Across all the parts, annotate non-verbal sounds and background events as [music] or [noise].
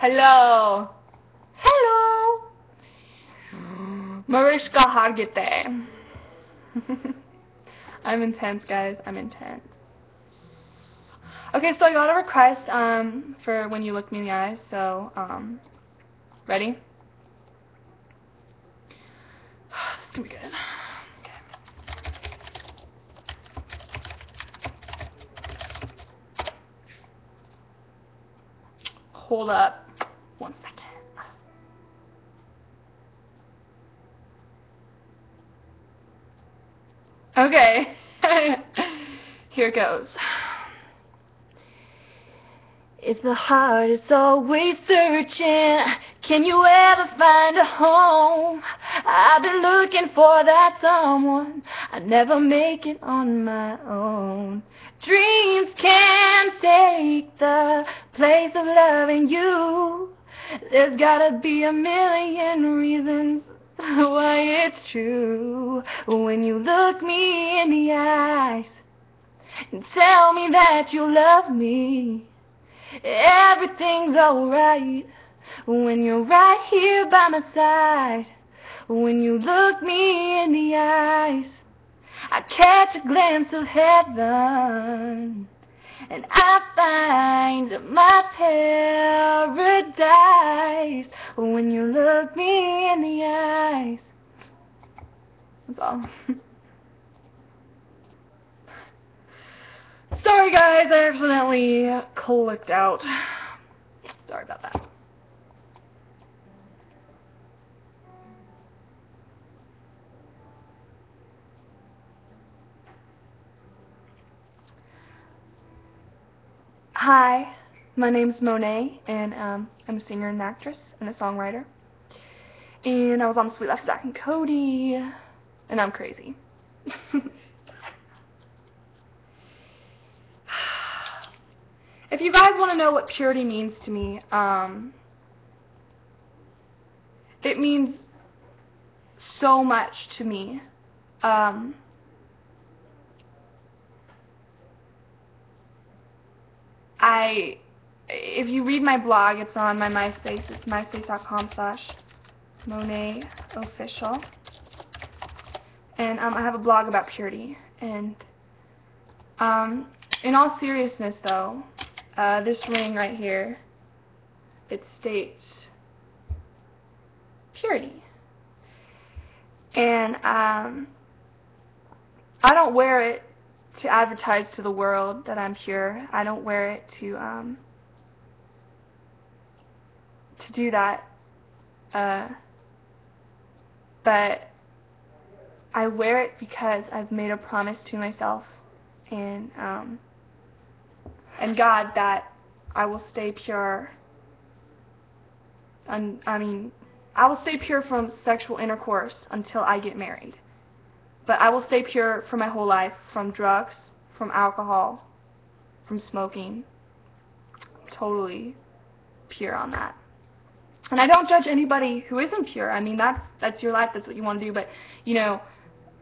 Hello. Hello. Mariska Hargitay. [laughs] I'm intense, guys. I'm intense. Okay, so I got a request um, for when you look me in the eye. So, um, ready? [sighs] This gonna be good. hold up one second. Okay, [laughs] here goes. If the heart is always searching, can you ever find a home? I've been looking for that someone. I never make it on my own. Dreams can take the place of loving you. There's gotta be a million reasons [laughs] why it's true. When you look me in the eyes and tell me that you love me, everything's alright. When you're right here by my side, when you look me in the eyes, I catch a glimpse of heaven and I find my paradise when you look me in the eyes. That's all. [laughs] Sorry guys, I accidentally clicked out. Hi, my name's Monet, and um, I'm a singer and actress and a songwriter. And I was on Suite Life Zack and Cody, and I'm crazy. [laughs] if you guys want to know what purity means to me, um, it means so much to me. Um, I, if you read my blog, it's on my MySpace. It's myspace.com slash Monet Official. And um, I have a blog about purity. And um, in all seriousness, though, uh, this ring right here, it states purity. And um, I don't wear it to advertise to the world that I'm pure. I don't wear it to um, to do that. Uh, but I wear it because I've made a promise to myself and um, and God that I will stay pure. And I mean, I will stay pure from sexual intercourse until I get married. But I will stay pure for my whole life from drugs, from alcohol, from smoking. I'm totally pure on that. And I don't judge anybody who isn't pure. I mean, that's that's your life. That's what you want to do. But you know,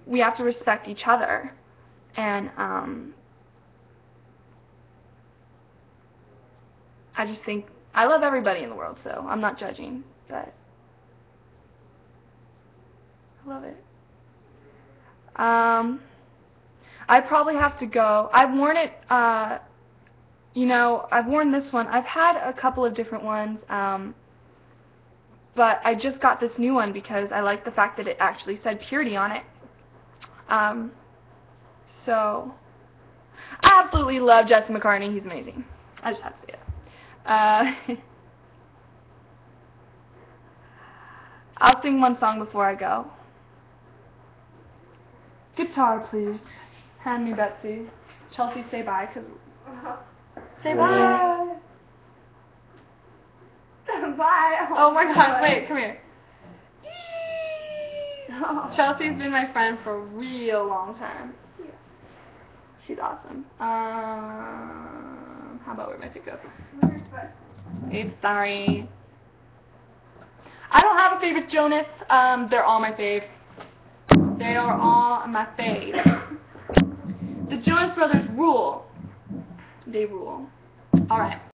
we have to respect each other. And um, I just think I love everybody in the world, so I'm not judging. But I love it. Um, I probably have to go. I've worn it, uh, you know, I've worn this one. I've had a couple of different ones, um, but I just got this new one because I like the fact that it actually said purity on it. Um, so, I absolutely love Jesse McCartney. He's amazing. I just have to say it. Uh, [laughs] I'll sing one song before I go. Guitar, please. Hand me Betsy. Chelsea, say bye, cause. [laughs] Say bye. [laughs] bye. Oh my God! Wait, come here. [laughs] Chelsea's been my friend for a real long time. Yeah. She's awesome. Um, how about where my feet go? It's sorry. I don't have a favorite Jonas. Um, they're all my faves. They are all my fave. The Jonas Brothers rule. They rule. Alright.